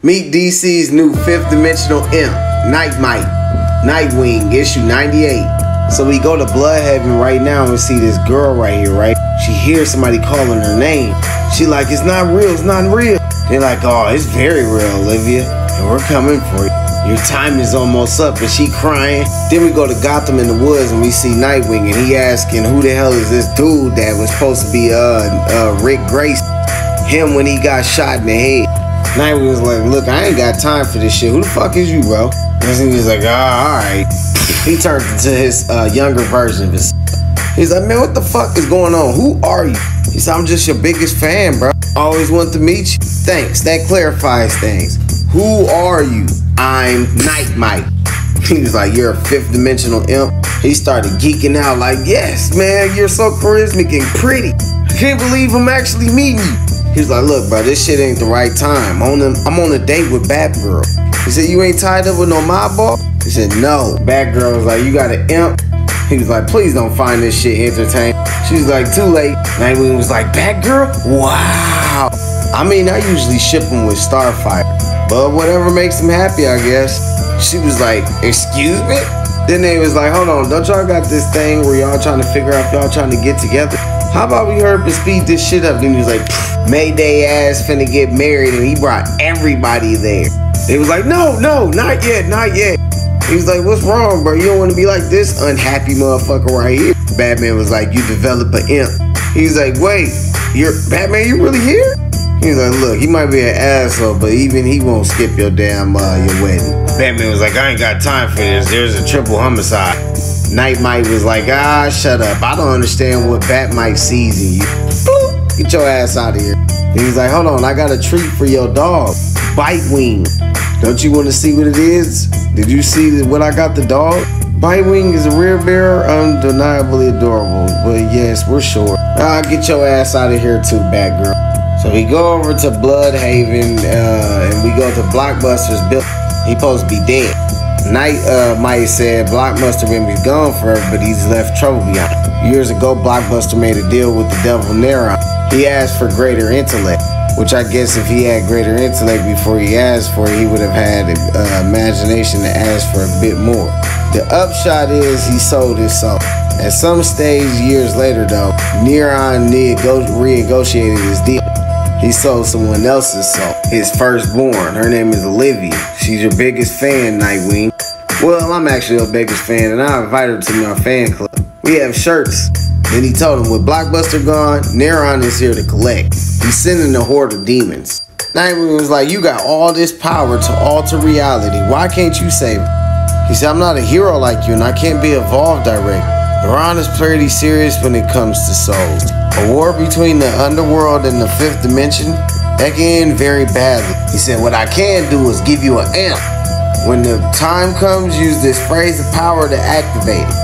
Meet DC's new fifth dimensional imp, Nite-Mite, Nightwing, issue 98. So we go to Blüdhaven right now and see this girl right here, right? She hears somebody calling her name. She like, it's not real, it's not real. They're like, oh, it's very real, Olivia, and we're coming for you. Your time is almost up, and she crying. Then we go to Gotham in the woods and we see Nightwing, and he asking, who the hell is this dude that was supposed to be uh, uh Rick Grace? Him when he got shot in the head. Nightwing was like, look, I ain't got time for this shit. Who the fuck is you, bro? And he was like, ah, all right. He turned into his uh, younger version. He's like, man, what the fuck is going on? Who are you? He said, I'm just your biggest fan, bro. Always want to meet you. Thanks. That clarifies things. Who are you? I'm Nite-Mite. He was like, You're a fifth dimensional imp. He started geeking out, like, Yes, man, you're so charismatic and pretty. I can't believe I'm actually meeting you. He was like, Look, bro, this shit ain't the right time. I'm on, a, I'm on a date with Batgirl. He said, You ain't tied up with no mob ball? He said, No. Batgirl was like, You got an imp? He was like, Please don't find this shit entertaining. She was like, Too late. Nightwing was like, Batgirl? Wow. I mean, I usually ship him with Starfire, but whatever makes him happy, I guess. She was like, Excuse me? Then they was like, Hold on, don't y'all got this thing where y'all trying to figure out if y'all trying to get together? How about we hurry up and speed this shit up? Then he was like, Mayday ass finna get married, and he brought everybody there. They was like, No, no, not yet, not yet. He was like, What's wrong, bro? You don't want to be like this unhappy motherfucker right here. Batman was like, You develop an imp. He's like, Wait, you're Batman, you really here? He's like, Look, he might be an asshole, but even he won't skip your damn uh, your wedding. Batman was like, I ain't got time for this. There's a triple homicide. Nite-Mite was like, Ah, shut up. I don't understand what Bat-Mite sees in you. Get your ass out of here. He was like, Hold on, I got a treat for your dog, Bitewing. Don't you want to see what it is? Did you see what I got the dog? Bitewing is a rare bear, undeniably adorable. But yes, we're sure. I'll get your ass out of here too, Batgirl. So we go over to Blüdhaven uh, and we go to Blockbuster's building. He supposed to be dead. Night uh, Mike said Blockbuster been be gone forever, but he's left trouble behind. Years ago, Blockbuster made a deal with the devil Neron. He asked for greater intellect. Which I guess if he had greater intellect before he asked for it, he would have had uh, imagination to ask for a bit more. The upshot is he sold his soul. At some stage, years later though, Neron renegotiated his deal. He sold someone else's soul, his firstborn. Her name is Olivia. She's your biggest fan, Nightwing. Well, I'm actually your biggest fan, and I invited her to my fan club. We have shirts. Then he told him, with Blockbuster gone, Neron is here to collect. He's sending a horde of demons. Nightwing was like, you got all this power to alter reality. Why can't you save him? He said, I'm not a hero like you, and I can't be evolved direct. Neron is pretty serious when it comes to souls. A war between the underworld and the fifth dimension, that can end very badly. He said, what I can do is give you an amp. When the time comes, use this phrase of power to activate it.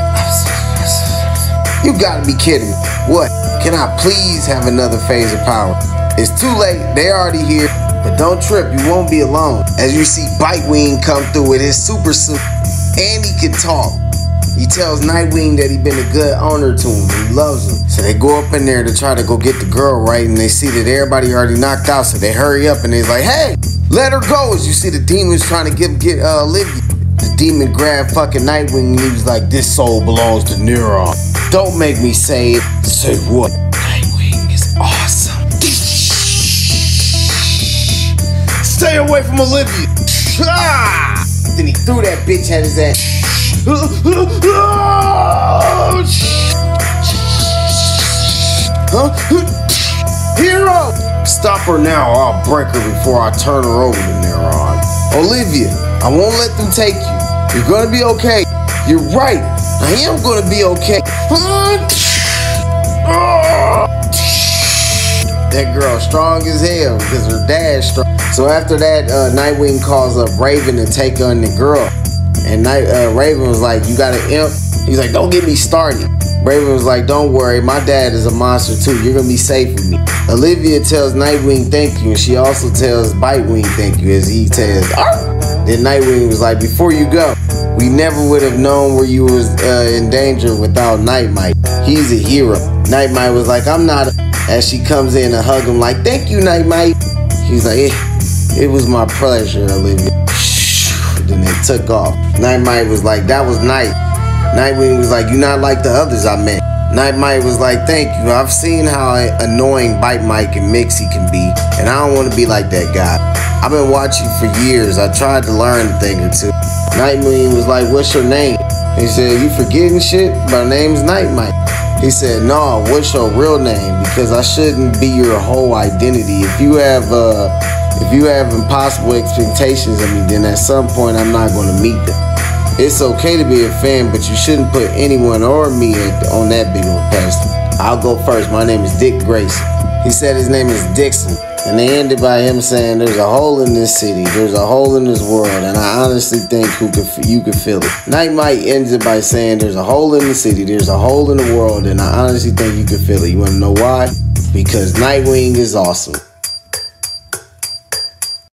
You gotta be kidding me. What? Can I please have another phase of power? It's too late. They already here. But don't trip. You won't be alone. As you see Bitewing come through with his super suit. And he can talk. He tells Nightwing that he been a good owner to him. He loves him. So they go up in there to try to go get the girl right. And they see that everybody already knocked out. So they hurry up and they're like, hey, let her go. As you see the demons trying to get, get uh, Olivia. The demon grabbed fucking Nightwing and he was like, this soul belongs to Neron. Don't make me say it. Say what? Nightwing is awesome. Stay away from Olivia. Ah! Then he threw that bitch at his ass. Huh? Hero! Stop her now or I'll break her before I turn her over to Neron. Olivia, I won't let them take you. You're gonna be okay. You're right. I am gonna be okay. That girl strong as hell because her dad's strong. So after that, uh, Nightwing calls up Raven to take on the girl. And Night, uh, Raven was like, You got an imp? He's like, Don't get me started. Raven was like, Don't worry, my dad is a monster too. You're gonna be safe with me. Olivia tells Nightwing thank you, and she also tells Bitewing thank you as he tells, Arr! Then Nightwing was like, Before you go, we never would have known where you was uh, in danger without Nite-Mite. He's a hero. Nite-Mite was like, I'm not. As she comes in and hug him like, thank you, Nite-Mite. He's like, eh. It was my pleasure, Olivia. Then they took off. Nite-Mite was like, that was night. Nightwing was like, you're not like the others I met. Nite-Mite was like, thank you. I've seen how annoying Bat-Mite and Mixie can be, and I don't want to be like that guy. I've been watching for years. I tried to learn a thing or two. Nightwing was like, what's your name? He said, you forgetting shit? My name's Nite-Mite. He said, no, what's your real name? Because I shouldn't be your whole identity. If you have, uh, if you have impossible expectations of me, then at some point I'm not going to meet them. It's okay to be a fan, but you shouldn't put anyone or me on that big of a pedestal. I'll go first. My name is Dick Grace. He said his name is Dixon. And they ended by him saying, "There's a hole in this city. There's a hole in this world, and I honestly think who could you could feel it." Nite-Mite ends it by saying, "There's a hole in the city. There's a hole in the world, and I honestly think you could feel it." You want to know why? Because Nightwing is awesome.